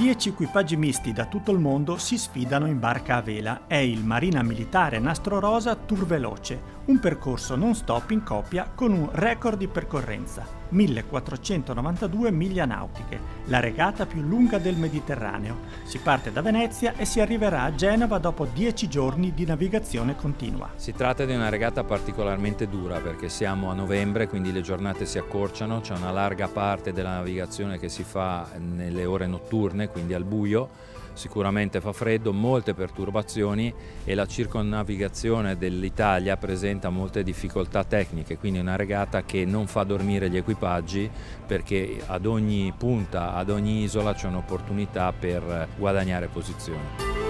Dieci equipaggi misti da tutto il mondo si sfidano in barca a vela. È il Marina Militare Nastro Rosa Tour Veloce, un percorso non stop in coppia con un record di percorrenza, 1492 miglia nautiche, la regata più lunga del Mediterraneo. Si parte da Venezia e si arriverà a Genova dopo dieci giorni di navigazione continua. Si tratta di una regata particolarmente dura perché siamo a novembre, quindi le giornate si accorciano, c'è una larga parte della navigazione che si fa nelle ore notturne, quindi al buio, sicuramente fa freddo, molte perturbazioni e la circonnavigazione dell'Italia presenta molte difficoltà tecniche, quindi una regata che non fa dormire gli equipaggi perché ad ogni punta, ad ogni isola c'è un'opportunità per guadagnare posizioni.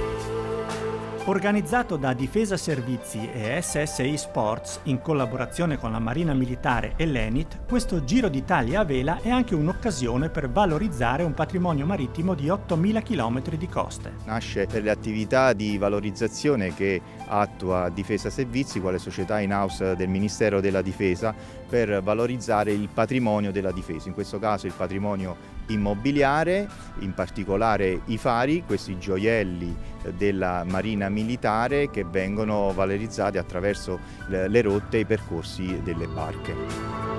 Organizzato da Difesa Servizi e SSI Sports in collaborazione con la Marina Militare e l'Enit, questo Giro d'Italia a vela è anche un'occasione per valorizzare un patrimonio marittimo di 8.000 km di coste. Nasce per le attività di valorizzazione che attua Difesa Servizi, quale società in house del Ministero della Difesa, per valorizzare il patrimonio della difesa, in questo caso il patrimonio immobiliare, in particolare i fari, questi gioielli della Marina Militare che vengono valorizzati attraverso le rotte e i percorsi delle barche.